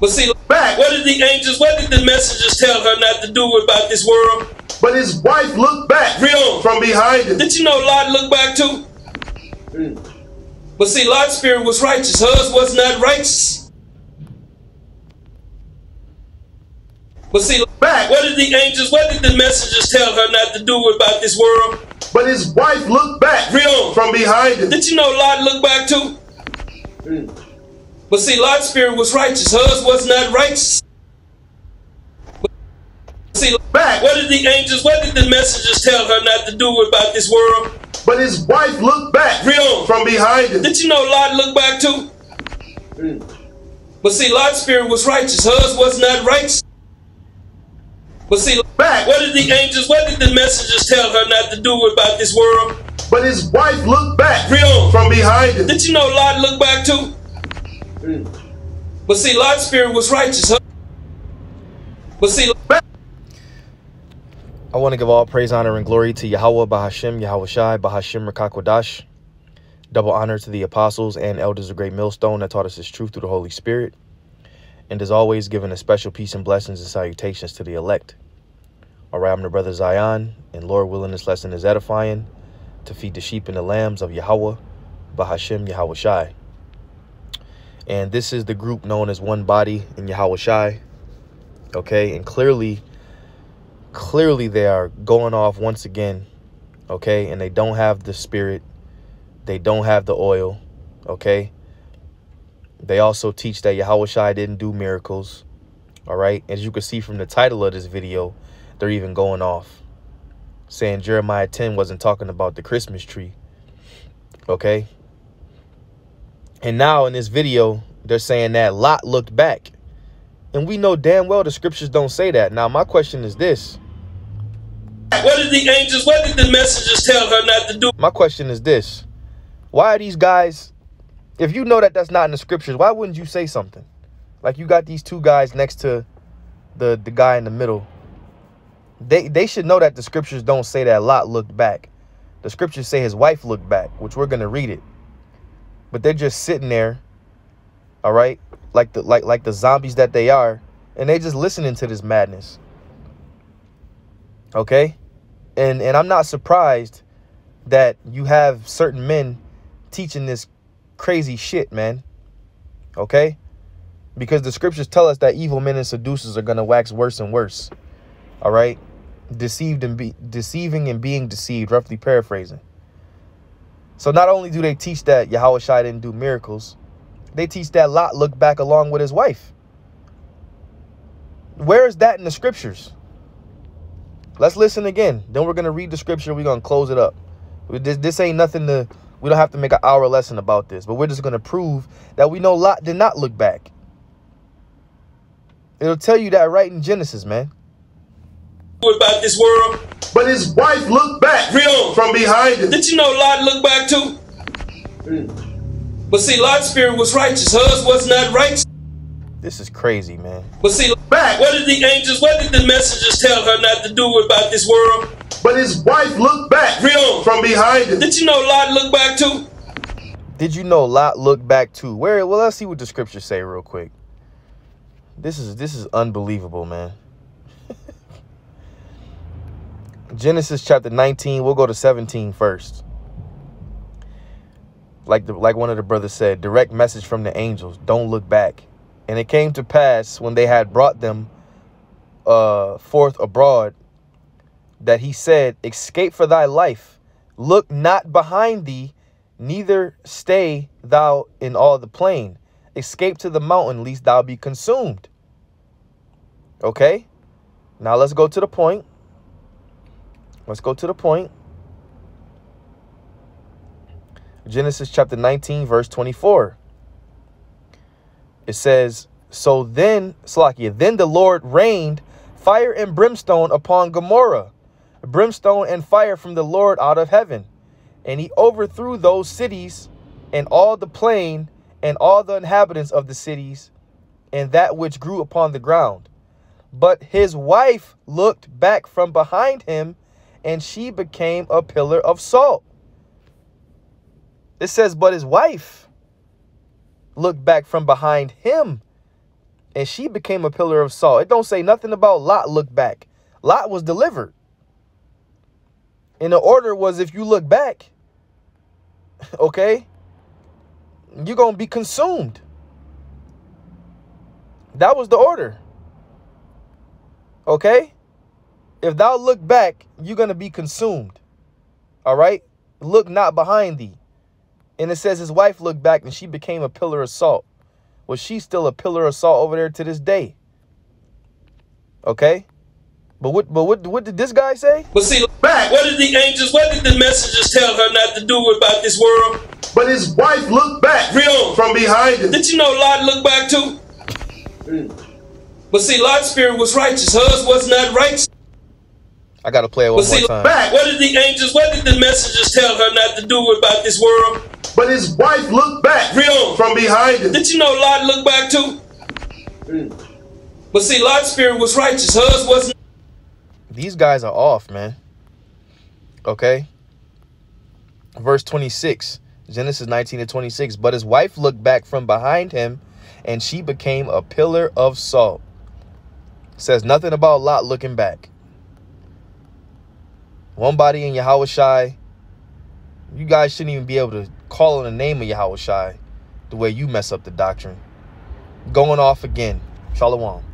But see, Back. what did the angels, what did the messengers tell her not to do about this world? But his wife looked back Read on. from behind him. Did you know Lot looked back too? But see, Lot's spirit was righteous. Hers was not righteous. But see, Back. what did the angels, what did the messengers tell her not to do about this world? But his wife looked back Read on. from behind him. Did you know Lot looked back too? But see, Lot's spirit was righteous. Hers was not righteous. But see, Back. what did the angels, what did the messengers tell her not to do about this world? But his wife looked back Read on. from behind him. Did you know Lot looked back too? But see, Lot's spirit was righteous. Hers was not righteous. But see, Back. what did the angels, what did the messengers tell her not to do about this world? But his wife looked back Read on. from behind him. Did you know Lot looked back too? But see, Lot's spirit was righteous. Her- But see, I want to give all praise, honor, and glory to Yahweh, Bahashim, Yahweh Shai, Bahashim, Rakakwadash. Double honor to the apostles and elders of Great Millstone that taught us His truth through the Holy Spirit. And as always, giving a special peace and blessings and salutations to the elect. All right, I'm the brother Zayan, and Lord willing, this lesson is edifying to feed the sheep and the lambs of Yahweh, Bahashim, Yahweh Shai. And this is the group known as One Body in Yahweh Shai. Okay, and clearly clearly they are going off once again. Okay and they don't have the spirit. They don't have the oil. Okay. They also teach that Yahweh Shai didn't do miracles. All right? As you can see from the title of this video they're even going off. Saying Jeremiah 10 wasn't talking about the Christmas tree. Okay and now in this video they're saying that Lot looked back and we know damn well the scriptures don't say that. Now, my question is this. what did the angels, what did the messengers tell her not to do? My question is this. Why are these guys, if you know that that's not in the scriptures, why wouldn't you say something? Like you got these two guys next to the, the guy in the middle. They, they should know that the scriptures don't say that Lot looked back. The scriptures say his wife looked back, which we're going to read it. But they're just sitting there, all right? Like the like like the zombies that they are, and they just listening to this madness. Okay? And and I'm not surprised that you have certain men teaching this crazy shit, man. Okay? Because the scriptures tell us that evil men and seducers are to wax worse and worse. All right? Deceived and be deceiving and being deceived, roughly paraphrasing. So not only do they teach that Yahweh Shai didn't do miracles, they teach that Lot looked back along with his wife. Where is that in the scriptures? Let's listen again. Then we're going to read the scripture. We're going to close it up. This, this ain't nothing to, we don't have to make an hour lesson about this, but we're just going to prove that we know Lot did not look back. It'll tell you that right in Genesis, man. About this world? But his wife looked back Read on. from behind him. Did you know Lot looked back too? But see, Lot's spirit was righteous. Hers was not righteous. This is crazy, man. But see, Back. what did the angels, what did the messengers tell her not to do about this world? But his wife looked back Real. from behind him. Did you know Lot looked back too? Did you know Lot looked back too? Where? Well, let's see what the scriptures say real quick. This is this is unbelievable, man. Genesis chapter 19, we'll go to 17 first. Like the like one of the brothers said, direct message from the angels, don't look back. And it came to pass when they had brought them uh forth abroad that he said, Escape for thy life, look not behind thee, neither stay thou in all the plain. Escape to the mountain, lest thou be consumed. Okay? Now let's go to the point. Let's go to the point. Genesis chapter 19, verse 24. It says, So then, Slakia, then the Lord rained fire and brimstone upon Gomorrah, brimstone and fire from the Lord out of heaven. And he overthrew those cities and all the plain and all the inhabitants of the cities and that which grew upon the ground. But his wife looked back from behind him, and she became a pillar of salt. It says, but his wife looked back from behind him, and she became a pillar of salt. It don't say nothing about Lot looked back. Lot was delivered. And the order was if you look back, okay, you're going to be consumed. That was the order. Okay? If thou look back, you're going to be consumed. All right? Look not behind thee. And it says his wife looked back and she became a pillar of salt. Well, she's still a pillar of salt over there to this day. Okay? But what but what what did this guy say? But see, Back. what did the angels, what did the messengers tell her not to do about this world? But his wife looked back Real. from behind him. Did you know Lot looked back too? Hmm. But see, Lot's spirit was righteous. Hers was not righteous. I gotta play it one But more see, time. Back. what did the angels, what did the messengers tell her not to do about this world? But his wife looked back Real. from behind him. Did you know Lot looked back too? But see, Lot's spirit was righteous. Hers wasn't. These guys are off, man. Okay? Verse 26. Genesis 19 to 26. But his wife looked back from behind him, and she became a pillar of salt. Says nothing about Lot looking back. One body in Yahweh Shai. You guys shouldn't even be able to call on the name of Yahweh Shai the way you mess up the doctrine. Going off again. Shalom.